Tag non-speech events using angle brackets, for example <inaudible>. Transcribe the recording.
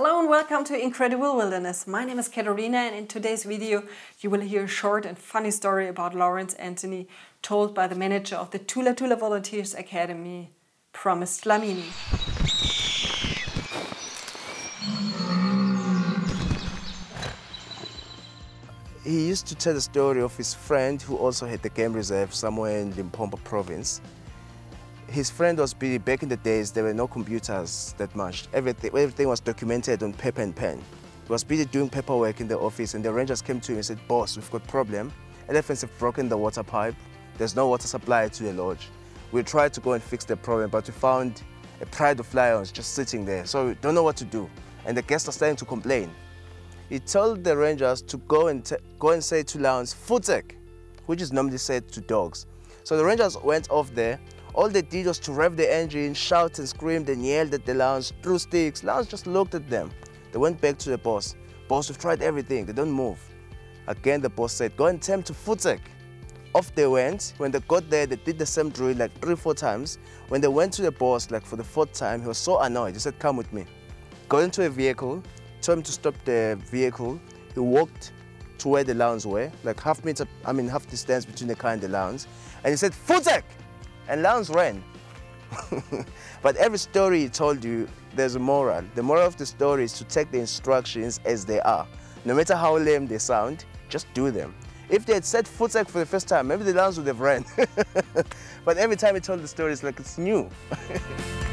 Hello and welcome to Incredible Wilderness. My name is Katharina and in today's video you will hear a short and funny story about Lawrence Anthony told by the manager of the Thula Thula Volunteers Academy, Promise Dlamini. He used to tell the story of his friend who also had the game reserve somewhere in Limpopo province his friend was busy. Back in the days, there were no computers that much. Everything, everything was documented on paper and pen. He was busy doing paperwork in the office, and the rangers came to him and said, boss, we've got a problem. Elephants have broken the water pipe. There's no water supply to the lodge. We tried to go and fix the problem, but we found a pride of lions just sitting there. So we don't know what to do. And the guests are starting to complain. He told the rangers to go and, go and say to lions, voetsek, which is normally said to dogs. So the rangers went off there all they did was to rev the engine, shout and scream, and yelled at the lounge, threw sticks. Lounge just looked at them. They went back to the boss. Boss, we've tried everything. They don't move. Again, the boss said, go and tell to voetsek. Off they went. When they got there, they did the same drill like three, four times. When they went to the boss, like for the fourth time, he was so annoyed. He said, come with me. Got into a vehicle, told him to stop the vehicle. He walked to where the lounge were, like half meter, I mean half distance between the car and the lounge. And he said, voetsek! And lions ran. <laughs> but every story he told you, there's a moral. The moral of the story is to take the instructions as they are. No matter how lame they sound, just do them. If they had said voetsek for the first time, maybe the lions would have ran. <laughs> but every time he told the story, it's like it's new. <laughs>